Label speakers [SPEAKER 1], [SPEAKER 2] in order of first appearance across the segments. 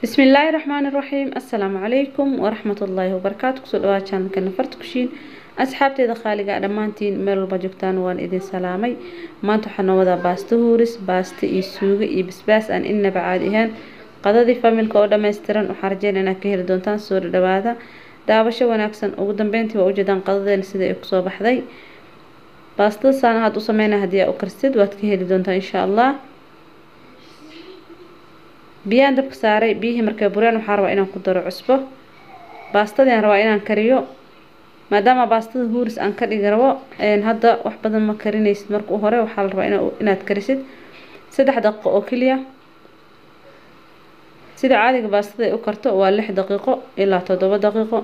[SPEAKER 1] bismillaahi raxmaani raxiim assalaamu calaykum waraxmat ullaahi wabarakaatu ku soo dhawaad jaanalka nafarta kushiin. Asxaabteeda khaaligaa ah, dhammaantiin meel walba joogtaan waan idin salaamay. Maanta waxaa noo wadaa baasto huuris baasto iyo suugo iyo basbaas aan innaba caadi ahaan qadadii familka oo dhammaystiran waxaa rajeyn inaad ka heli doontaan soo dhadhawaada daabasho wanaagsan. Ugu dambeyntii waa ujeedaan qadadeena sida ay ku soo baxday. Baastada saana haad u sameynaa haddii aa u karstid waad ka heli doontaa insha allah biyaan dabka saaray biyihii markay bureen waxaa rabaa inaan ku daro cusbo. Baastadiaan rabaa inaan kariyo maadaama baastada huuris aan ka dhigi rabo hadda wax badan ma karinaysid. Marka u hore waxaa la rabaa inaad karisid. Saddex daqiiqo oo keliya. Sida caadiga baastada ay u karto waa lix daqiiqo ilaa toddoba daqiiqo.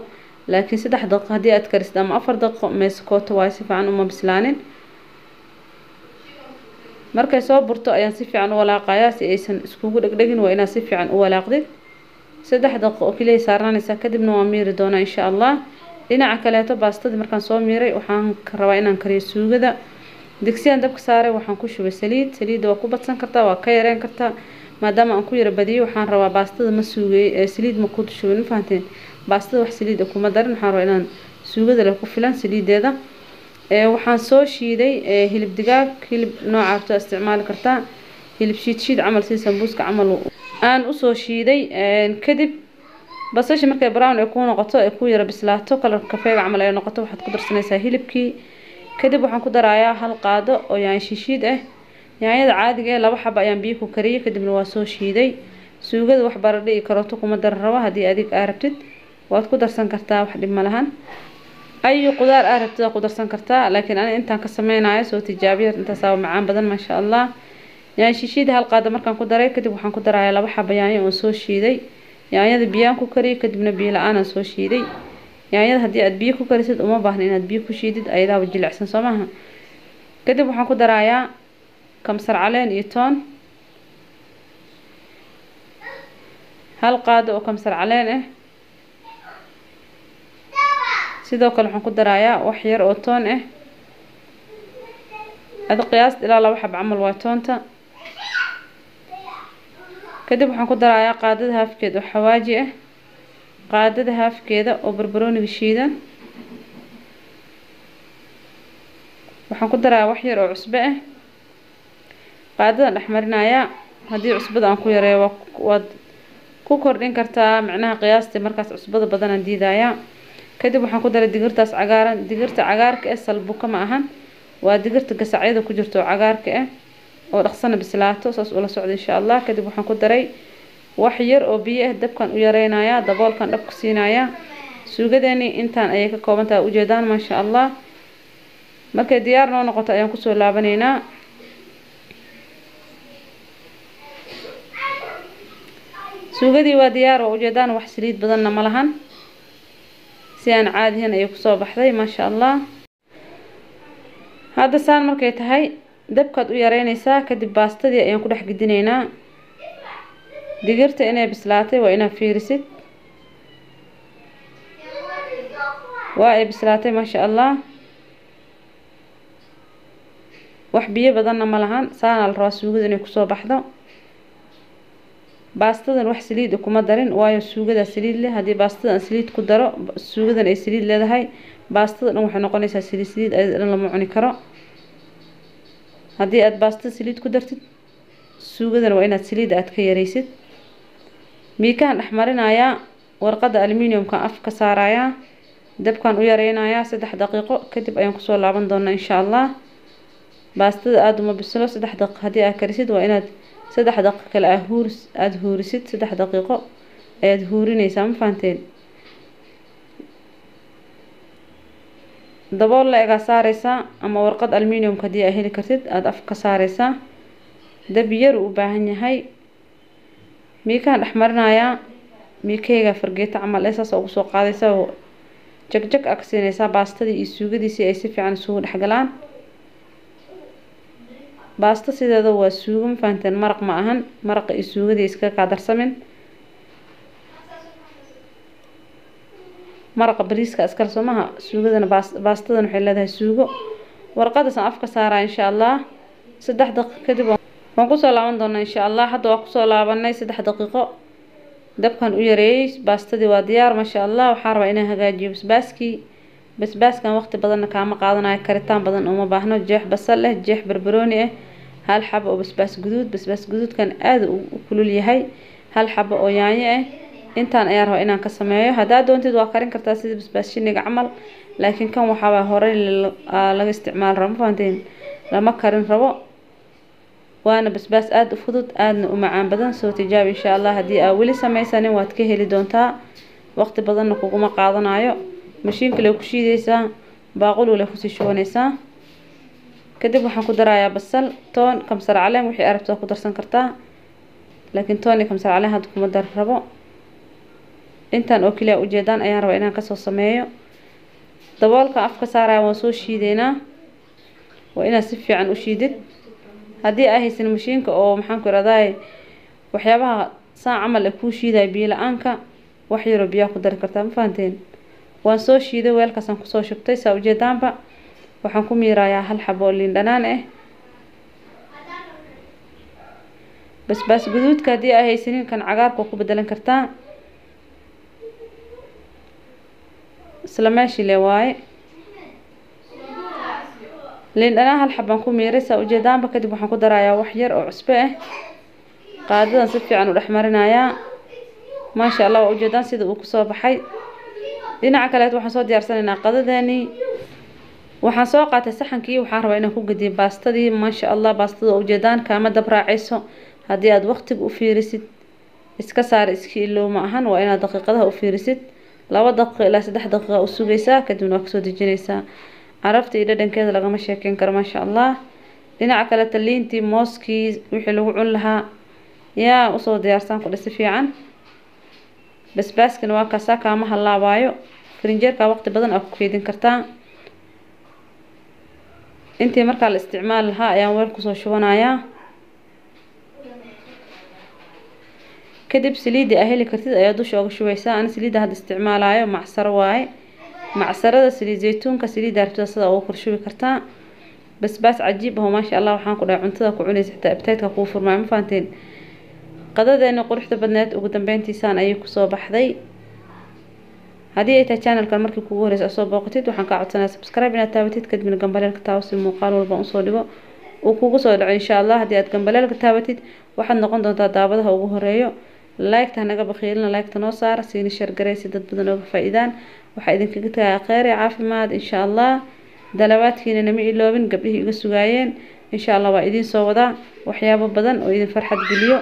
[SPEAKER 1] Laakiin saddex daqiiqo haddii aad karisid ama afar daqiiqo meeskooto waayo si fiican uma bislaanin markay soo burto ayaan si fiican u walaaqayaa si aysan iskugu dhegdhegin waa inaad si fiican u walaaqdid saddex daqiiqo keliya saarnaanaysaa kadibna waa miiri doonaa insha allah. Dhinaca kaleeto baastadii markaan soo miiray waxaan rabaa inaan kariyo suugada. Digsiyaan dabka saaray waxaan ku shubay saliid. Saliidda waa ku badsan kartaa waa ka yareen kartaa. Maadaama aan ku yara badiyo waxaan rabaa baastada ma suugay saliid ma ku shubin. Ma baastada wax saliid ah kuma darin waxaan rabaa inaan suugada leh ku filan saliideeda waxaan soo shiiday hilib digaag hilib nooca rabto isticmaali kartaa hilib shiid shiid camal sida sambuuska camal aan u soo shiiday kadib basasha markay brown ay ku noqoto ay ku yara bislaato kalarka kafeega camal ay noqoto waxaad ku darsanaysaa hilibkii. Kadib waxaan ku darayaa hal qaado oo yaanyo shishiid ah. Yaanyada caadiga ee laba xaba ayaan biyo ku kariyay kadibna waa soo shiiday. Suugada wax baradho iyo karooto kuma dar rabo haddii adig aa rabtid. Waad ku darsan kartaa wax dhib ma ayu qudaar aa rabtid ku darsan kartaa laakiin ani intaan ka sameynayo soo tijaabiya intaasaa macaan badan maasha allah yaanyo shishiida hal qaado markaan ku daray kadib waxaan ku darayaa laba xaba yaanyo oon soo shiiday. Yaanyada biyaan ku kariyay kadibna biyo la'aanaan soo shiiday. Yaanyada haddii aad biyo ku karisid uma baahna inaad biyo ku shiidid ayadaaba jilicsan soo maaha. Kadib waxaan ku darayaa kamsar caleen iyo toon. Hal qaado oo kamsar caleen ah sidoo kale waxaan ku darayaa wax yar oo toon ah adi qiyaasta ilaa laba xab camal waa toonta. Kadib waxaan ku darayaa qaadada haafkeeda oo xawaaji ah qaadada haafkeeda oo barbarooniga shiidan. Waxaan ku darayaa wax yar oo cusbo ah qaadadan dhexmarinayaa haddii cusbada aan ku yareeyo waad ku kordhin kartaa micnaha qiyaastii markaas cusbada badanaan diidayaa kadib waxaan ku daray digirtaas cagaaran. Digirta cagaarka ah salbuka ma ahan. Waa digirta gasacyada ku jirto oo cagaarka ah oo dhaqsana bislaato saas ula socda insha allah kadib waxaan ku daray wax yar oo biyo ah dabkan u yareynayaa daboolkan dhab ku siinayaa suugadeeni intaan ayay ka kooban tahay ujeedaan maasha allah markay diyaar noo noqoto ayaan ku soo laabanaynaa. Suugadii waa diyaar waa ujeedaan wax saliid badanna ma lahan si aan caadihan ayay ku soo baxday maasha allah hadda saan markay tahay dabkaad u yareynaysaa kadib baastadii ayaan ku dhex gidinaynaa digirta inay bislaatay waa inaad fiirisid. Waa ay bislaatay maasha allah wax biyo badanna ma lahan saana la rabaa suugada inay ku soo baxdo baastadan wax saliida kuma darin waayo suugadaa saliid leh haddii baastada aan saliid ku daro suugadan ay saliid leedahay baastada dhan waxay noqonaysaa saliid saliid dhan lama cuni karo. Haddii aada baastada saliid ku dartid suugadan waa inaad saliidda aad ka yaraysid. Miikaan dhexmarinayaa warqadda aluminiumkan af ka saarayaa dabkan u yareynayaa saddex daqiiqo kadib ayaan ku soo laaban doonaa insha allah. Baastada aada uma bislo saddex daqiiqo haddii aad karisid waa inaad saddex daqiiqo kale aada huurisid saddex daqiiqo ayaad huurinaysaa ma fahanteen? Dabool la egaa saareysaa ama warqad aluminiumka haddii aa heli kartid aada af ka saareysaa dab yar uu u baahan yahay. Miikaan dhexmarinayaa miikeyga fargeeto camal ee saas ugu soo qaadaysa oo jagjag aa ka baastadii iyo suugadii si ay si fiican isugu dhexgalaan baasto sideeda waa suugo ma fahanteen maraq ma ahan maraqa iyo suugadii iskaga kaadarsamin maraqa bariiska iskale soo maha suugadana baastadan waxay leedahay suugo. Warqadaasaan afka saaraa insha allah saddex daqiiq kadib waan ku soo laaban doonaa insha allah hadda waa ku soo laabanay saddex daqiiqo. Dabkan u yareeyey baastadii waa diyaar maasha allah waxaa rabaa inaan hagaajiyo basbaaskii basbaaskan waqti badanna kaama qaadanayo karitaan badan uma baahno jeex basal leh jeex barbarooni ah hal xabo oo basbaas guduud basbaas guduudkan aada u kulul yahay hal xabo oo yaanyo ah intaan ayaa rabaa inaan ka sameeyo haddaa doontid waa karin kartaa sida basbaas shiniga camal laakiin kan waxaabaa horey laga isticmaal rabo ma fahanteen lama karin rabo waana basbaas aada u fudud aadna u macaan badan soo tijaab insha allah haddii aa weli sameysanin waad ka heli doontaa waqti badanna kuguma qaadanayo mashiinka le ku shiideysaa baaqulu le ku sii shubanaysaa kadib waxaan ku darayaa basal toon kamsar caleen wixii arabtaa ku darsan kartaa laakiin toon iyo kamsar caleen hadda kuma dar rabo. Intaan oo keliya ujeedaan ayaan rabaa inaan ka soo sameeyo. Daboolka afka saaraya waan soo shiideynaa waa inaad si fiican u shiidid. Haddii aa haysan mashiinka oo maxaan ku irahdaay waxyaabaha saan camal ee kuu shiidaya biyo la'aanka wax yaroo biyaa ku dari kartaa ma fahanteen waan soo shiiday weelkaasaan ku soo shubtay saa ujeedaanba waxaan ku miirayaa hal xabo oo liin dhanaan ah basbaas guduudka haddii aa haysanin kan cagaarka ku bedelan kartaa. Isla meeshii le waaye. Liin dhanaan hal xabaan ku miiray saa ujeedaanba kadib waxaan ku darayaa wax yar oo cusbo ah qaadadan si fiican u dhex marinayaa. Maasha allah waa ujeedaan sida uu ku soo baxay dhinaca kaleet waxaan soo diyaarsanaynaa qadadeeni waxaan soo qaatay saxankii waxaan rabaa inaan ku gediyo baastadii. Maasha allah baastada ujeedaan kaama dab raacayso. Haddii aada waqtiga u fiirisid iska saar iska ilow ma ahan. Waa inaad daqiiqadaha u fiirisid. Laba daqiiqo ilaa saddex daqiiqa u sugaysaa kadibna waa ka soo dejinaysaa. Carafta iyo dhadhankeeda lagama sheekeyn karo maasha allah. Dhinaca kale taliintii mooskii wixii lagu cun lahaa. Yaa u soo diyaarsaan ku dhisi fiican. Basbaaskana waa kaasaa kaama halaabaayo farinjeerkaa waqti badan aa ku keydin kartaa. Intii markaa la isticmaali lahaa ayaan weel ku soo shubanayaa. Kadib saliidda aa heli kartid ayaa dusha oga shubaysaa. Ana saliidda hadda isticmaalayo macsaro waaye. Macsarada saliid zaytuunka saliidda arabtada sida ugu korshubi kartaa. Basbaas cajiib aho maasha allah waxaan ku dhahay cuntada ku cunaysa xitaa abtaydka kuu furmaayo. Ma fahanteen qadadeena quruxda badneed ugu dambeyntiisaan ayay ku soo baxday haddii ay tahay channelkan markii kugu horeysa soo booqatid waxaan kaa codsanaya subscribe inaad taabatid kadibna gambaleelka taawo si muuqaal walba u soo dhigo uu kugu soo dhaco insha allah haddii aad gambaleelka taabatid waxaad noqon doontaa daawadaha ugu horeeyo laygta hanaga bakhiilina laygta noo saara siina shargaraysi dad badan ooga faa-iidaan. Waxaa idinkaga tagaya kheyr iyo caafimaad insha allah dalabaadkiina nama iloobin gabdhihii iga sugaayeen. Insha allah waa idiin soo wadaa waxyaabo badan oo idin farxad geliyo